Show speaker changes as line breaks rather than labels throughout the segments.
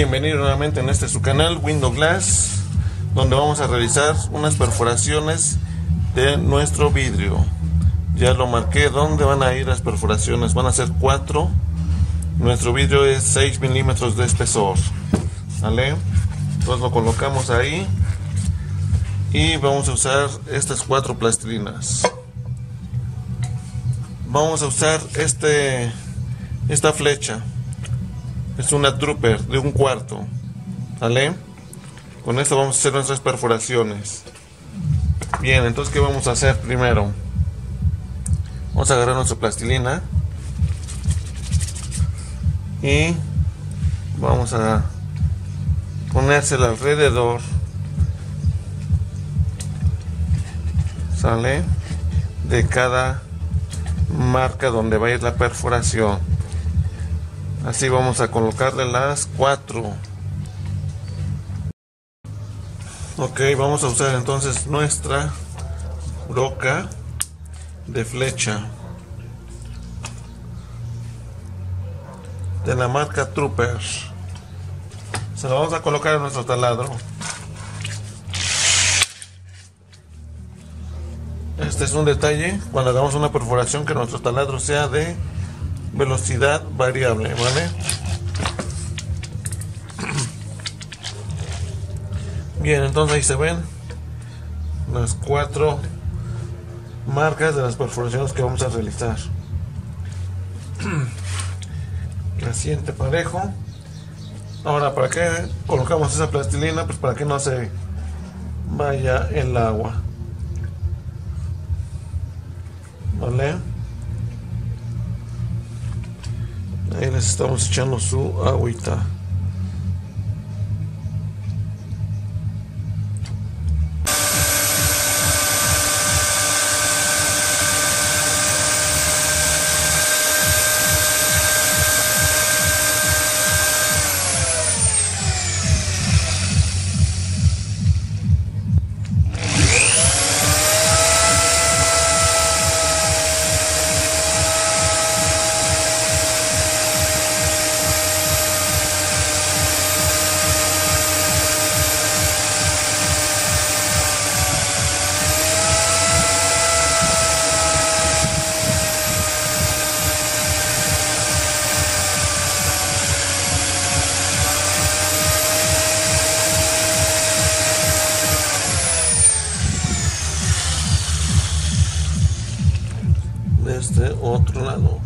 Bienvenido nuevamente en este su canal Window Glass, donde vamos a realizar unas perforaciones de nuestro vidrio. Ya lo marqué dónde van a ir las perforaciones, van a ser cuatro. Nuestro vidrio es 6 milímetros de espesor. Entonces lo colocamos ahí y vamos a usar estas cuatro plastilinas. Vamos a usar este esta flecha es una trooper de un cuarto. ¿Vale? Con esto vamos a hacer nuestras perforaciones. Bien, entonces, ¿qué vamos a hacer primero? Vamos a agarrar nuestra plastilina. Y vamos a ponérsela alrededor. ¿Sale? De cada marca donde va a ir la perforación. Así vamos a colocarle las cuatro. Ok, vamos a usar entonces nuestra broca de flecha de la marca Trooper. Se la vamos a colocar en nuestro taladro. Este es un detalle cuando hagamos una perforación que nuestro taladro sea de velocidad variable, ¿vale? Bien, entonces ahí se ven las cuatro marcas de las perforaciones que vamos a realizar. La siguiente parejo. Ahora, ¿para qué colocamos esa plastilina? Pues para que no se vaya el agua. ¿Vale? Ahí les estamos echando su agüita. Este otro lado.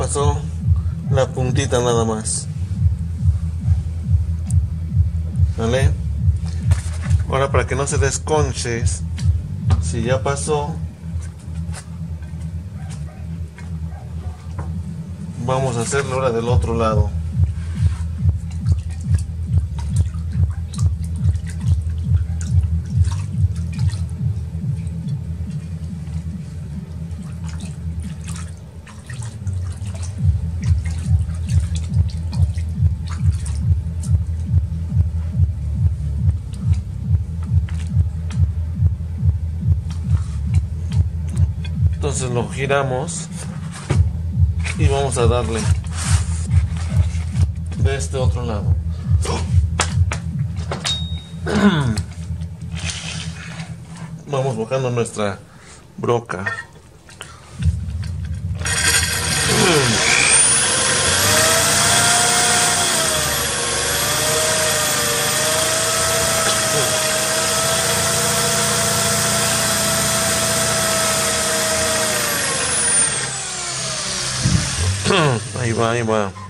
Pasó la puntita nada más. ¿Vale? Ahora para que no se desconche, si ya pasó, vamos a hacerlo ahora del otro lado. Entonces lo giramos y vamos a darle de este otro lado. Vamos bajando nuestra broca Ahí va, ahí va.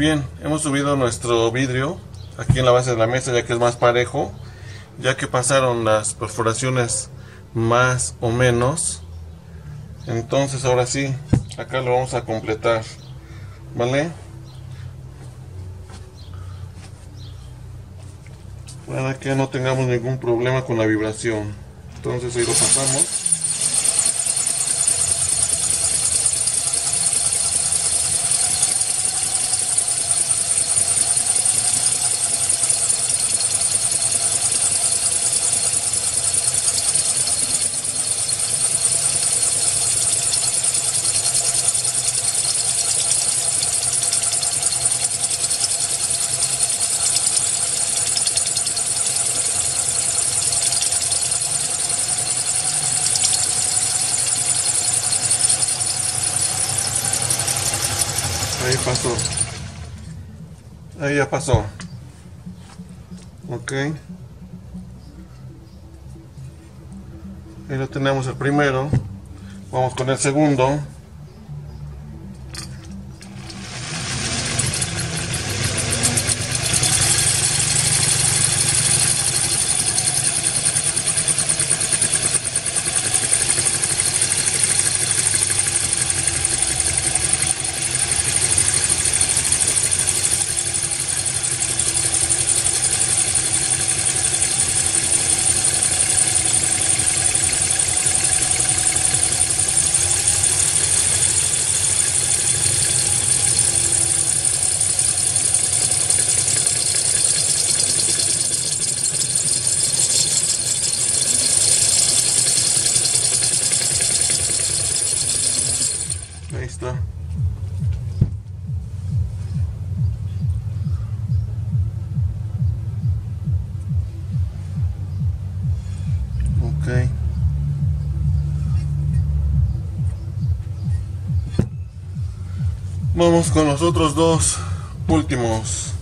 Bien, hemos subido nuestro vidrio aquí en la base de la mesa ya que es más parejo, ya que pasaron las perforaciones más o menos. Entonces ahora sí, acá lo vamos a completar, ¿vale? Para que no tengamos ningún problema con la vibración. Entonces ahí lo pasamos. Ahí pasó. Ahí ya pasó. Ok. Ahí lo tenemos el primero. Vamos con el segundo. Vamos con los otros dos últimos.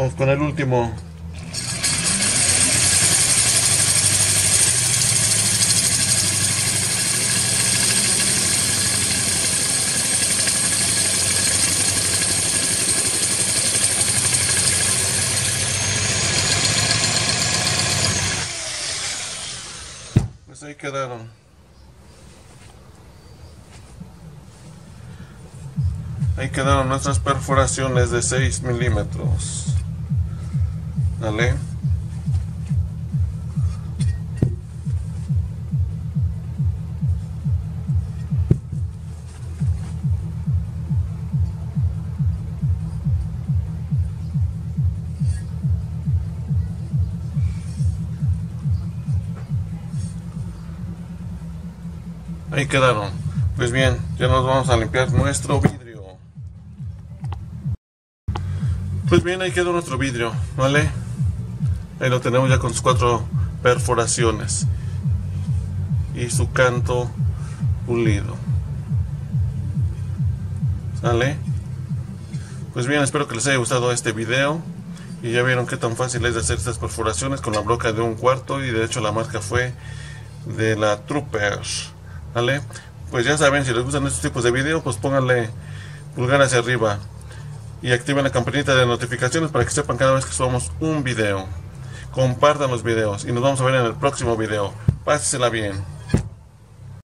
Vamos con el último. Pues ahí quedaron. Ahí quedaron nuestras perforaciones de 6 milímetros. Dale. Ahí quedaron. Pues bien, ya nos vamos a limpiar nuestro vidrio. Pues bien, ahí quedó nuestro vidrio, ¿vale? Ahí lo tenemos ya con sus cuatro perforaciones y su canto pulido. ¿Sale? Pues bien, espero que les haya gustado este video. Y ya vieron qué tan fácil es de hacer estas perforaciones con la broca de un cuarto. Y de hecho la marca fue de la Troopers. ¿Vale? Pues ya saben, si les gustan estos tipos de videos, pues pónganle pulgar hacia arriba. Y activen la campanita de notificaciones para que sepan cada vez que subamos un video compartan los videos y nos vamos a ver en el próximo video. Pásensela bien.